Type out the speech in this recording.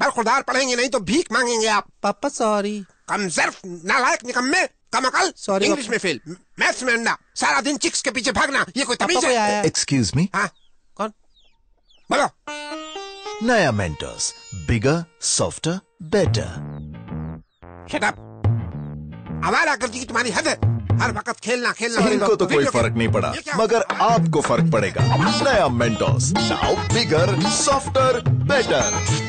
बरखुरदार पढ़ेंगे नहीं तो भीख मांगेंगे आप पापा सॉरी कमजर्फ नालायक निकम्मे कमकल सॉरी इंग्लिश में फेल मैथ्स में अंडा सारा दिन चिक्स के पीछे भागना ये कोई तमीज है एक्सक्यूज मी हाँ कौन बोलो नया Mentos bigger softer better shut up आवारा कर दी तुम्हारी हद है हर वक्त खेलना खेलना इनको तो कोई फ़र्क नहीं पड़ा मगर आपको फ़र्क पड़ेगा नया Mentos now bigger softer better